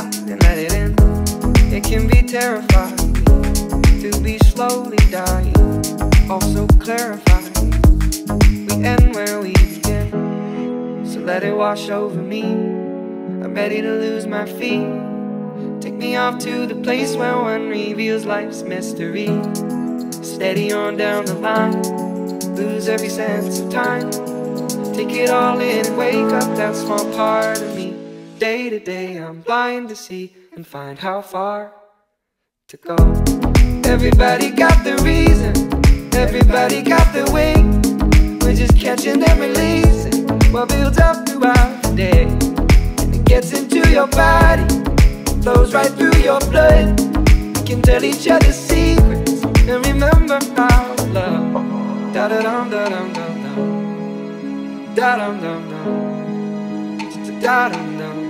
And let it in. It can be terrifying to be slowly dying. Also clarifying. We end where we begin. So let it wash over me. I'm ready to lose my feet. Take me off to the place where one reveals life's mystery. Steady on down the line lose every sense of time. Take it all in and wake up that small part of me. Day to day, I'm blind to see and find how far to go. Everybody got the reason, everybody got the way. We're just catching and releasing what builds up throughout the day. And it gets into your body, flows right through your blood. We can tell each other secrets and remember to love. Da dum da dum dum dum. Da dum dum. Da dum dum